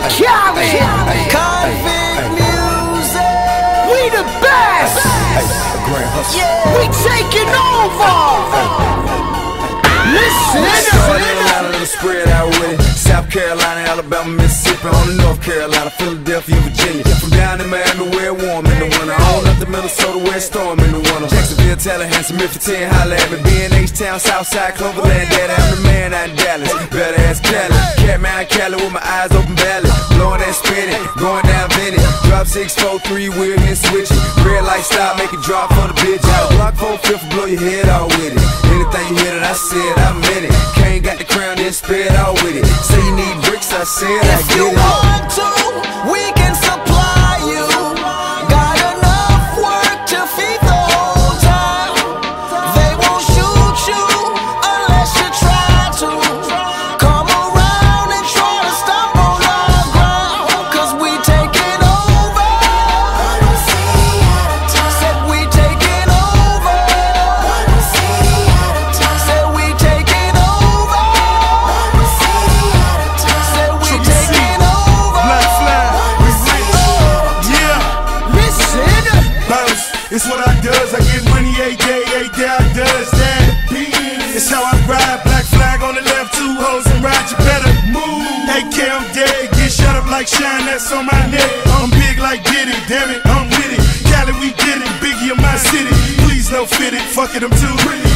Cali. Convict music. We the best. Yeah. We taking over. Listen. Spread out with it. South Carolina, Alabama, Mississippi, on to North Carolina, Philadelphia, Virginia. From down in Miami, where warm in the winter. On up to Minnesota, where storm in the Tallahassee, Memphis, 10, holla at me. B&H Town, Southside, Cloverland, Daddy, I'm the man out in Dallas. Better ask Cali. Catman, Cali with my eyes open, valley. Blowing that spinning, going down Vinny. Drop 6, 4, 3, wheel and switch it. Red light stop, make it drop for the bitch. Out block 4, 5th, blow your head off with it. Anything you hear that I said, I meant it. Kane got the crown, then spit out with it. Say you need bricks, I said I get it. On my neck. I'm big like Diddy. Damn it, I'm with it. Cali, we did it. Biggie in my city. Please no fit it. Fuck it, I'm too pretty.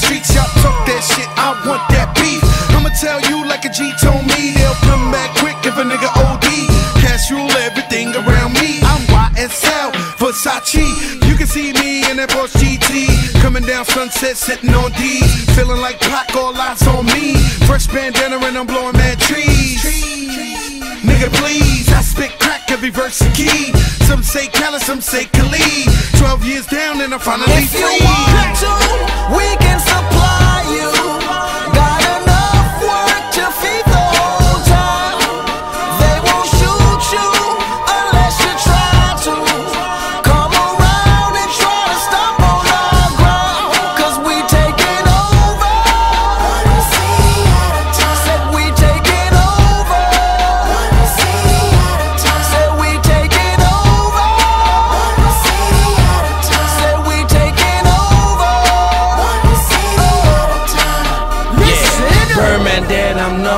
Streets. Y'all talk that shit, I want that beef. I'ma tell you like a G told me, they'll come back quick if a nigga OD. Cash rule everything around me. I'm YSL, Versace. You can see me in that Porsche GT. Coming down Sunset, sitting on D. Feeling like Pac, all eyes on me. Fresh bandana and I'm blowing mad trees. Nigga, please, I spit every verse and key. Some say Khaled, some say Khalid. Twelve years down and I'm finally If you want to, we can supply you.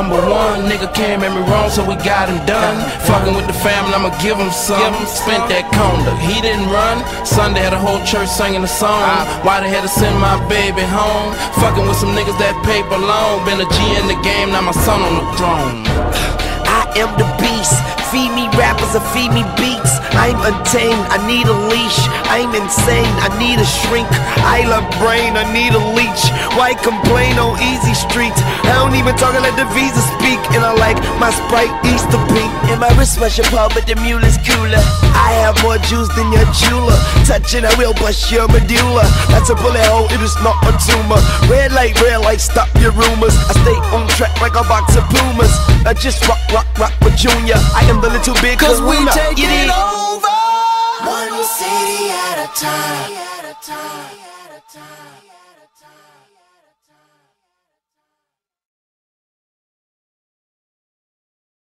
Number one. Nigga came at me wrong, so we got him done. Fucking with the family, I'ma give him some. Spent that conda, he didn't run. Sunday had a whole church singing a song. Why they had to send my baby home? Fucking with some niggas that paper long. Been a G in the game, now my son on the throne. Am the beast. Feed me rappers or feed me beats. I'm untamed, I need a leash. I'm insane, I need a shrink. I love brain, I need a leech. Why complain on easy streets? I don't even talk, I let the visa speak. And I like my sprite Easter pink. And my wristwatch your pub, but the mule is cooler. I have more juice than your jeweler. Touching, I will bust your medulla. That's a bullet hole, it is not a tumor. Red light, red light, stop your rumors. I stay on track like a box of pumas. I just rock, rock, rock with Junior. I am the little big Cause we kahuna. taking It is- over. One city at a time.